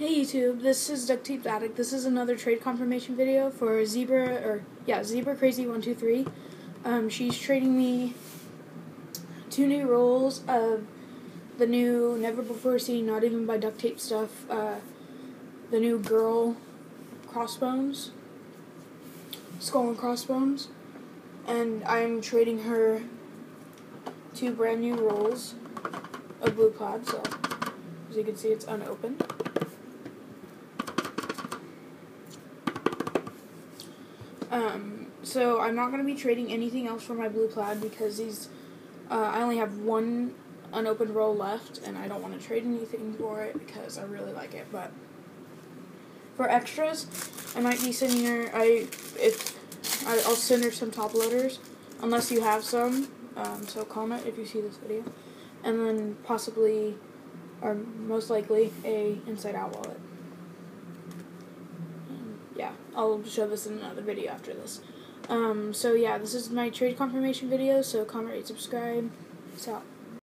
Hey YouTube, this is Duct Tape Attic. This is another trade confirmation video for Zebra, or yeah, Zebra Crazy One Two Three. Um, she's trading me two new rolls of the new Never Before Seen, Not Even by Duct Tape stuff. Uh, the new Girl Crossbones, Skull and Crossbones, and I'm trading her two brand new rolls of Blue Cloud. So as you can see, it's unopened. Um, so I'm not going to be trading anything else for my blue plaid because these, uh, I only have one unopened roll left, and I don't want to trade anything for it because I really like it. But for extras, I might be sending her. I if I, will send her some top loaders, unless you have some. Um, so comment if you see this video, and then possibly, or most likely, a inside out wallet yeah, I'll show this in another video after this. Um, so yeah, this is my trade confirmation video, so comment, rate, subscribe. Peace out.